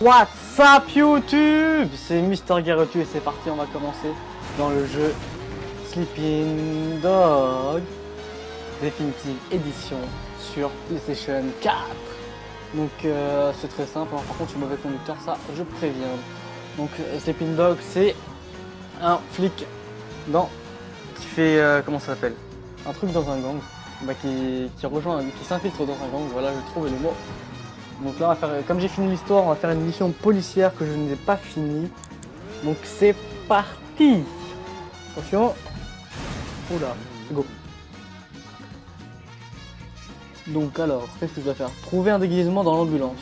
What's up YouTube? C'est Mister Garotu et c'est parti, on va commencer dans le jeu Sleeping Dog Definitive Edition sur PlayStation 4. Donc euh, c'est très simple, hein. par contre je suis mauvais conducteur, ça je préviens. Donc euh, Sleeping Dog c'est un flic dans qui fait euh, comment ça s'appelle? Un truc dans un gang, bah, qui, qui rejoint, qui s'infiltre dans un gang, voilà je trouve le mot. Donc là, on va faire, comme j'ai fini l'histoire, on va faire une mission policière que je n'ai pas finie. Donc c'est parti Attention Oula, go Donc alors, qu'est-ce que je dois faire? Trouver un déguisement dans l'ambulance.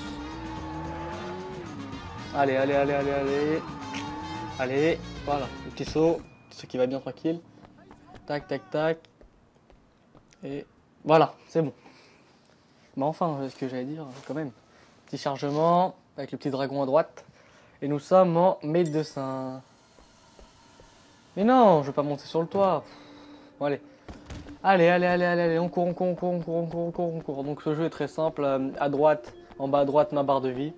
Allez, allez, allez, allez, allez. Allez, voilà, le petit saut, ce qui va bien tranquille. Tac, tac, tac. Et voilà, c'est bon. Mais enfin, ce que j'allais dire, quand même. Petit chargement avec le petit dragon à droite. Et nous sommes en médecin. Mais non, je veux pas monter sur le toit. Bon, allez. Allez, allez, allez, allez, allez, on court, on court, on court, on court, on court, on court, on court. Donc ce jeu est très simple. euh, À droite, en bas à droite, ma barre de vie.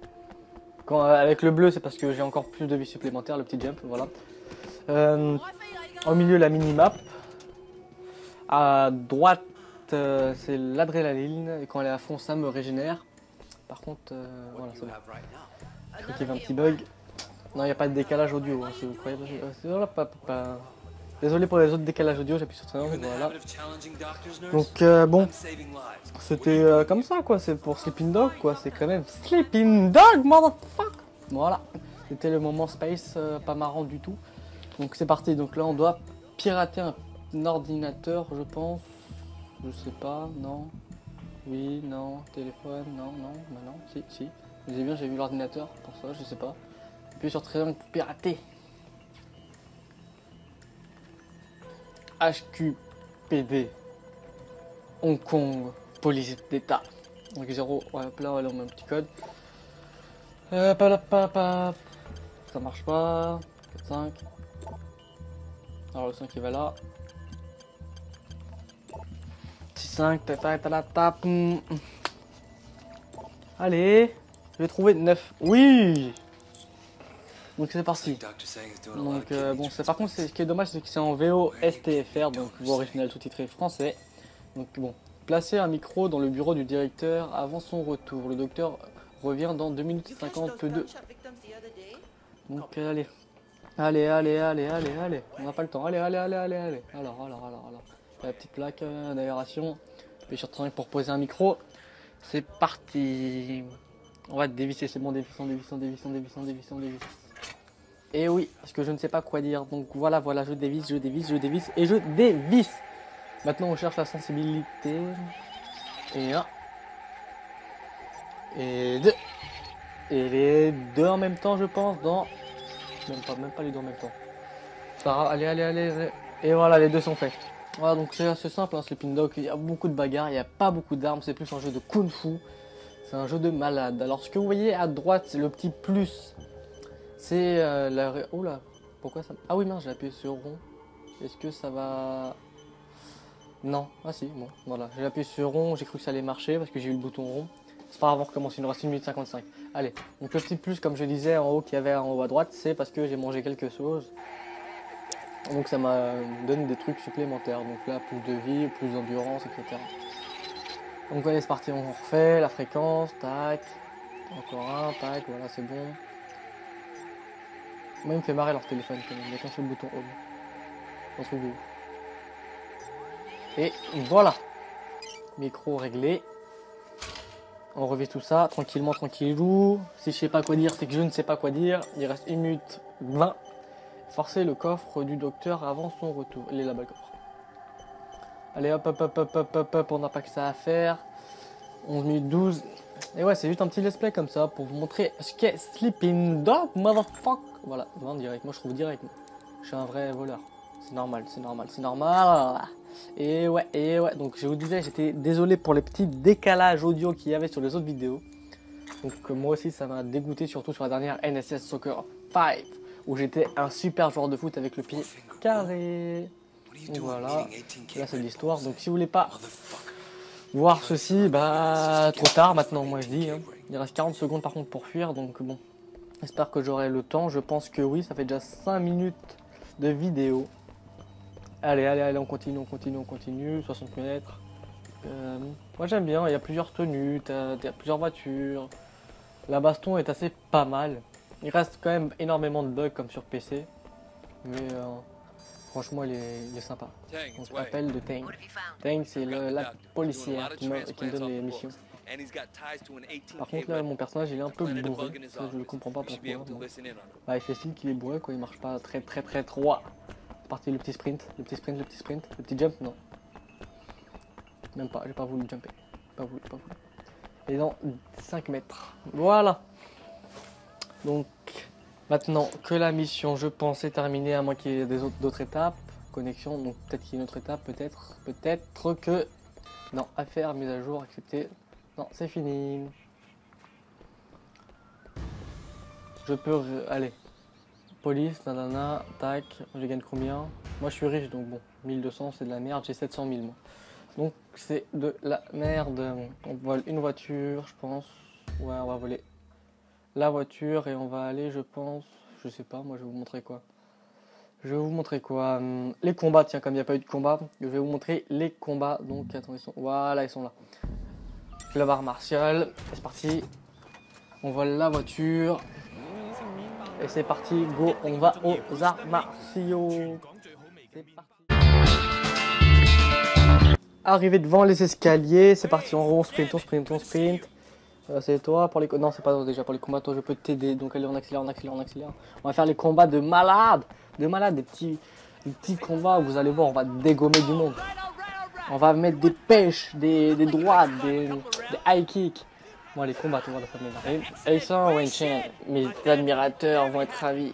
Quand, euh, avec le bleu, c'est parce que j'ai encore plus de vie supplémentaire, le petit jump, voilà. Euh, au milieu, la mini-map. À droite, c'est l'adrénaline. Et quand elle est à fond, ça me régénère. Par contre, euh, voilà, c'est bon. Je crois qu'il y avait un petit bug. Non, il n'y a pas de décalage audio, hein, si vous croyez. Euh, voilà, pas- pas- pas. Désolé pour les autres décalages audio, j'appuie sur triangle, voilà. Donc, euh, bon, c'était euh, comme ça, quoi. C'est pour Sleeping Dog, quoi. C'est quand même Sleeping Dog, motherfucker Voilà. C'était le moment space, euh, pas marrant du tout. Donc, c'est parti. Donc là, on doit pirater un ordinateur, je pense. Je sais pas, non. Oui, non, téléphone, non, non, bah non, si, si. Avez bien, j'ai vu l'ordinateur pour ça, je sais pas. Puis sur triangle pour pirater. HQPD. Hong Kong, police d'État. Donc 0, ouais, là, on met un petit code. Euh. Ça marche pas. 4, 5. Alors le 5 il va là. 5, ta ta ta ta ta. hmm. Allez, je vais trouver 9. Oui Donc c'est parti. Donc euh, bon, par contre, ce qui est dommage, c'est que c'est en VO STFR, donc voix originale sous-titré français. Donc bon, placer un micro dans le bureau du directeur avant son retour. Le docteur revient dans 2 minutes 50 peu de. Donc euh, allez. Allez, allez, allez, allez, allez. On n'a pas le temps. Allez, allez, allez, allez, allez. Alors, alors, alors, alors. La petite plaque euh, d'aération. Puis sur pour poser un micro. C'est parti. On va dévisser, c'est bon, dévissons, dévissons, dévissons, dévissons, dévissons, dévissons. Et oui, parce que je ne sais pas quoi dire. Donc voilà, voilà, je dévisse, je dévisse, je dévisse et je dévisse. Maintenant, on cherche la sensibilité. Et un. Et deux. Et les deux en même temps, je pense, dans. Même pas, même pas les deux en même temps. Allez, allez, allez. Et voilà, les deux sont faits. Voilà, donc c'est assez simple, hein, Sleeping Dog. Il y a beaucoup de bagarres, il n'y a pas beaucoup d'armes, c'est plus un jeu de kung fu. C'est un jeu de malade. Alors, ce que vous voyez à droite, le petit plus. C'est euh, la. Oh là, pourquoi ça. Ah oui, mince, j'ai appuyé sur rond. Est-ce que ça va? Non, ah si, bon, voilà. J'ai appuyé sur rond, j'ai cru que ça allait marcher parce que j'ai eu le bouton rond. C'est pas grave, on recommence, il nous reste 1 minute 55. Allez, donc le petit plus, comme je disais en haut, qu'il y avait en haut à droite, c'est parce que j'ai mangé quelque chose. Donc ça m'a donné des trucs supplémentaires. Donc là, plus de vie, plus d'endurance, etc. Donc allez, c'est parti, on refait la fréquence, tac. Encore un, tac, voilà, c'est bon. Moi, il me fait marrer leur téléphone quand même. Il y a bouton home. Un truc de ouf. Et voilà. Micro réglé. On revit tout ça tranquillement, tranquillou. Si je sais pas quoi dire, c'est que je ne sais pas quoi dire. Il reste 1 minute 20. Forcer le coffre du docteur avant son retour. Il est là-bas. Allez hop hop hop hop hop hop hop, on n'a pas que ça à faire. 11 minutes 12. Et ouais, c'est juste un petit let's play comme ça pour vous montrer ce qu'est Sleeping Dog, motherfuck. Voilà, vraiment direct. Moi je trouve direct. Je suis un vrai voleur. C'est normal, c'est normal, c'est normal. Et ouais, et ouais. Donc je vous disais, j'étais désolé pour les petits décalages audio qu'il y avait sur les autres vidéos. Donc moi aussi, ça m'a dégoûté, surtout sur la dernière NSS Soccer 5, où j'étais un super joueur de foot avec le pied carré. Voilà, là c'est l'histoire. Donc si vous voulez pas voir ceci, bah trop tard maintenant, moi je dis. hein. Il reste 40 secondes par contre pour fuir, donc bon. J'espère que j'aurai le temps. Je pense que oui, ça fait déjà 5 minutes de vidéo. Allez, allez, allez, on continue, on continue, on continue. 60 mètres. Euh, moi j'aime bien, il y a plusieurs tenues, il y a plusieurs voitures. La baston est assez pas mal. Il reste quand même énormément de bugs comme sur PC. Mais euh, franchement, il est, sympa. On se rappelle de Tang. Tang, c'est la policière qui me, qui me donne les missions. Par contre là mon personnage il est un peu bourré, ça je ne comprends pas pourquoi. Bah, il fait style qu'il est bourré quoi, il marche pas très très très droit. C'est parti le petit sprint, le petit sprint, le petit sprint, le petit jump, non. Même pas, j'ai pas voulu jumper. Pas voulu, pas voulu. Et dans 5 mètres. Voilà. Donc maintenant que la mission je pense est terminée à moins qu'il y ait d'autres étapes. Connexion, donc peut-être qu'il y a une autre étape, peut-être, peut-être que. Non, affaire, mise à jour, accepter. Non, c'est fini. Je peux... Allez. Police, nanana, tac. Je gagne combien? Moi, je suis riche, donc bon. 1200, c'est de la merde. J'ai 700 000, moi. Donc, c'est de la merde. On vole une voiture, je pense. Ouais, on va voler la voiture et on va aller, je pense... Je sais pas, moi, je vais vous montrer quoi. Je vais vous montrer quoi hum, Les combats, tiens, comme il n'y a pas eu de combat, je vais vous montrer les combats. Donc, attends, ils sont... Voilà, ils sont là la barre martiale. C'est parti. On vole la voiture. Et c'est parti, go, on va aux arts martiaux. Arrivé devant les escaliers, c'est parti, on, sprint, on sprint, on sprint. Euh, c'est toi pour les non c'est pas déjà pour les combats toi je peux t'aider donc allez on accélère on accélère on accélère on va faire les combats de malades de malades des petits des petits combats où vous allez voir on va dégommer du monde on va mettre des pêches, des, des droites, des, des high kicks. Bon, les combats, tout le monde va Ils sont Wenchen. Mes admirateurs vont être ravis.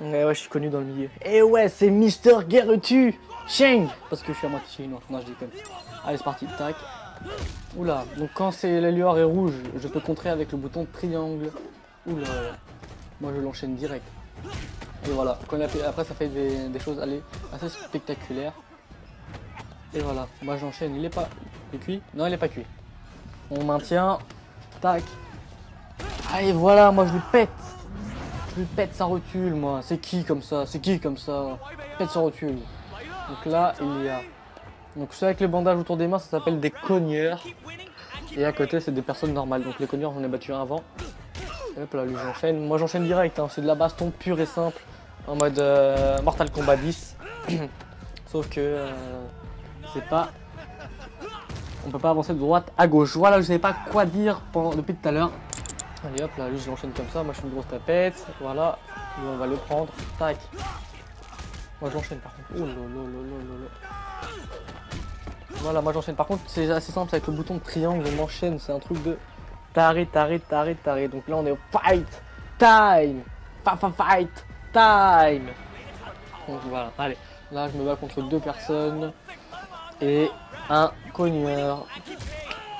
Ouais, ouais, je suis connu dans le milieu. Et eh ouais, c'est Mister Gerutu Sheng Parce que je suis à moitié chinois. Non, je déconne. Allez, c'est parti. Tac. Oula. Donc, quand c'est la lueur est rouge, je peux contrer avec le bouton triangle. Oula. Moi, je l'enchaîne direct. Et voilà. après, ça fait des, choses assez spectaculaires. Et voilà, moi j'enchaîne. Il est pas. Il est cuit? Non, il est pas cuit. On maintient. Tac. Allez, voilà, moi je lui pète. Je lui pète sa rotule, moi. C'est qui comme ça? C'est qui comme ça? Pète sa rotule. Donc là, il y a. Donc ceux avec le bandage autour des mains, ça s'appelle des cogneurs. Et à côté, c'est des personnes normales. Donc les cogneurs, j'en ai battu un avant. hop là, lui j'enchaîne. Moi j'enchaîne direct, hein. c'est de la baston pure et simple. En mode euh, Mortal Kombat 10. Sauf que. Euh, c'est pas... On peut pas avancer de droite à gauche. Voilà, je savais pas quoi dire depuis tout à l'heure. Allez hop, là, lui je l'enchaîne comme ça. Moi je suis une grosse tapette. Voilà. on va le prendre. Tac. Moi j'enchaîne par contre. Oh Voilà, moi j'enchaîne. Par contre, c'est assez simple avec le bouton triangle. On m'enchaîne. C'est un truc de taré, taré, taré, taré. Donc là on est au fight time. Fa, fa, fight time. Donc voilà, allez. Là je me bats contre deux personnes et un cogneur.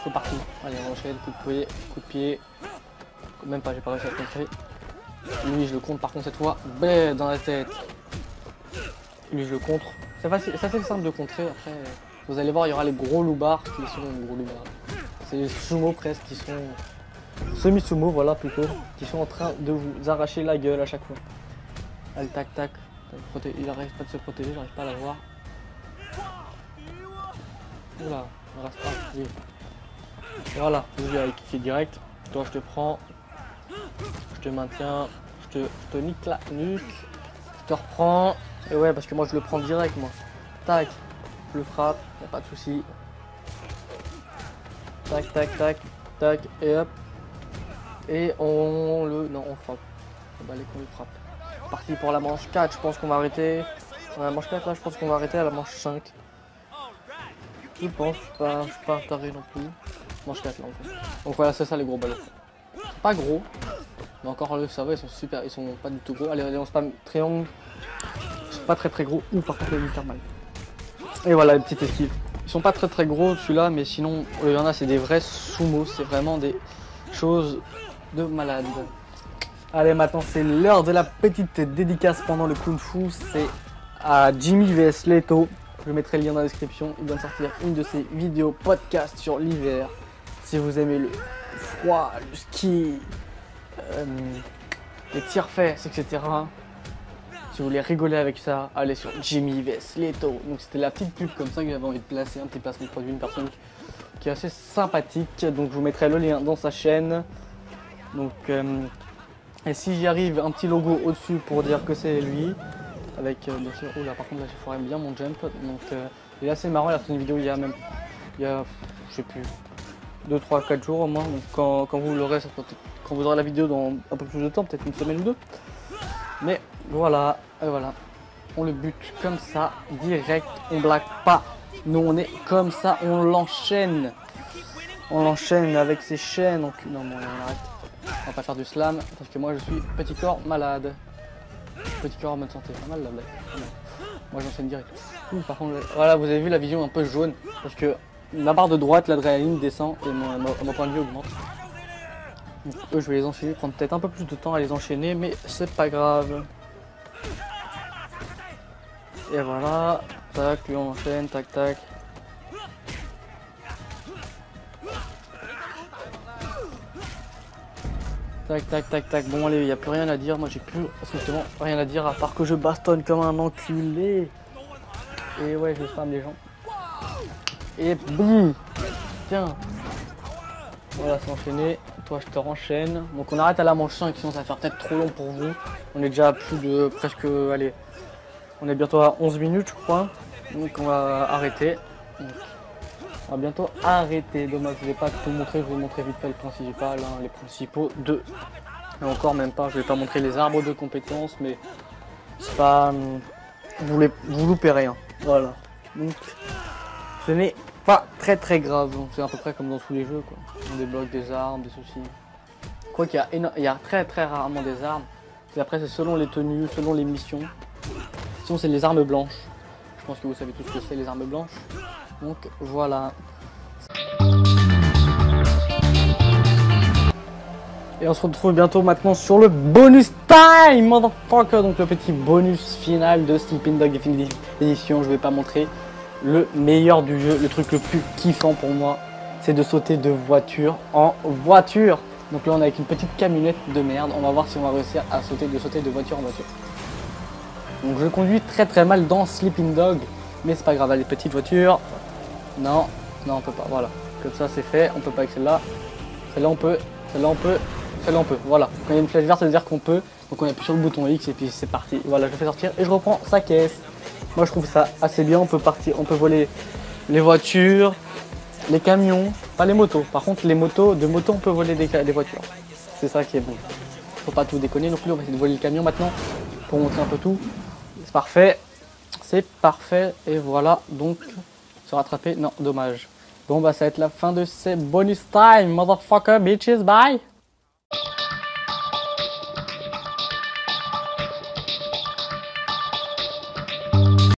C'est parti. Allez, on enchaîne. Coup de pied, coup de pied. Même pas, j'ai pas réussi à le contrer. Lui, je le compte par contre cette fois. Blé dans la tête. Lui, je le contre. C'est facile, c'est simple de contrer. Après, vous allez voir, il y aura les gros loupards qui sont gros loupards. C'est les sumo presque qui sont semi-sumo, voilà plutôt, qui sont en train de vous arracher la gueule à chaque fois. Allez, tac, tac. Il arrête pas de se protéger, j'arrive pas à la voir. Oula, il reste. Oui. Voilà, je vais qui direct. Toi, je te prends. Je te maintiens. Je te, je te nique la nuque. Je te reprends. Et ouais, parce que moi, je le prends direct, moi. Tac. Le frappe. Y'a pas de souci. Tac, tac, tac. Tac. Et hop. Et on le. Non, on frappe. Bah, les qu'on le frappe. Parti pour la manche 4. Je pense qu'on va arrêter. La manche 4, là, je pense qu'on va arrêter à la manche 5. Je pense, pas, je suis pas taré non plus. Manche 4 là en fait. Donc voilà, c'est ça les gros ballons. Pas gros, mais encore le va, ils sont super, ils sont pas du tout gros. Allez, allez on spam triangle. Ils sont pas très très gros, ou par contre ils faire mal. Et voilà, une petite esquive. Ils sont pas très très gros celui-là, mais sinon, il y en a, c'est des vrais sumo, c'est vraiment des choses de malade. Allez, maintenant c'est l'heure de la petite dédicace pendant le Kung Fu. C'est à Jimmy vs Leto. Je mettrai le lien dans la description. Il de sortir une de ses vidéos podcast sur l'hiver. Si vous aimez le froid, le ski, euh, les tire-fesses, etc. Si vous voulez rigoler avec ça, allez sur Jimmy Vesleto. Donc c'était la petite pub comme ça que j'avais envie de placer, un petit placement de produit, une personne qui est assez sympathique. Donc je vous mettrai le lien dans sa chaîne. Donc euh, et si j'y arrive, un petit logo au-dessus pour dire que c'est lui. Avec euh, bien oh là par contre là j'ai foiré bien mon jump. Donc euh, il est assez marrant, il a fait une vidéo il y a même, il y a, je sais plus, 2, 3, 4 jours au moins. Donc quand, quand vous aurez la vidéo dans un peu plus de temps, peut-être une semaine ou deux. Mais voilà, voilà. On le bute comme ça, direct, on blague pas. Nous on est comme ça, on l'enchaîne. On l'enchaîne avec ses chaînes. Donc, non, bon, on arrête. On va pas faire du slam parce que moi je suis petit corps malade. Petit corps en bonne santé. Pas mal la blague. Moi j'enseigne direct. Par contre, voilà, vous avez vu la vision un peu jaune parce que la barre de droite, l'adrénaline descend et mon, mon, point de vue augmente. Eux, je vais les enchaîner, prendre peut-être un peu plus de temps à les enchaîner, mais c'est pas grave. Et voilà, tac, lui on enchaîne, tac, tac. Tac, tac, tac, tac. Bon, allez, il n'y a plus rien à dire. Moi, j'ai plus strictement rien à dire à part que je bastonne comme un enculé. Et ouais, je spam les gens. Et boum Tiens Voilà, c'est enchaîné. Toi, je te renchaîne. Donc, on arrête à la manche 5, sinon ça va faire peut-être trop long pour vous. On est déjà à plus de presque. Allez, on est bientôt à 11 minutes, je crois. Donc, on va arrêter. on va bientôt arrêter. Dommage, je vais pas tout montrer. Je vais vous montrer vite fait le principal, hein, les principaux de. Et encore, même pas. Je vais pas montrer les arbres de compétences, mais c'est pas. Hum, vous, les, vous loupez rien. Voilà. Donc, ce n'est pas très très grave. C'est à peu près comme dans tous les jeux. Quoi. On débloque des armes, des soucis. Quoi qu'il y, y a très très rarement des armes. Après, c'est selon les tenues, selon les missions. Sinon, c'est les armes blanches. Je pense que vous savez tous ce que c'est les armes blanches. Donc voilà. Et on se retrouve bientôt maintenant sur le bonus time, motherfucker. Donc le petit bonus final de Sleeping Dog Edition. Je vais pas montrer le meilleur du jeu, le truc le plus kiffant pour moi, c'est de sauter de voiture en voiture. Donc là on est avec une petite camionnette de merde. On va voir si on va réussir à sauter de sauter de voiture en voiture. Donc je conduis très très mal dans Sleeping Dog, mais c'est pas grave. Les petites voitures, non, non on peut pas. Voilà, comme ça c'est fait. On peut pas avec celle-là. Celle-là on peut. Celle-là on peut. Celle-là on peut. Voilà. Quand il y a une flèche verte, ça veut dire qu'on peut. Donc on appuie sur le bouton X et puis c'est parti. Voilà, je fais sortir et je reprends sa caisse. Moi je trouve ça assez bien. On peut partir, on peut voler les voitures, les camions, pas les motos. Par contre les motos, de motos on peut voler des, des voitures. C'est ça qui est bon. Faut pas tout déconner non plus. On va essayer de voler le camion maintenant pour montrer un peu tout. C'est parfait. C'est parfait. Et voilà, donc, se rattraper. Non, dommage. Bon, bah, ça va être la fin de ces bonus time, motherfucker, bitches. Bye!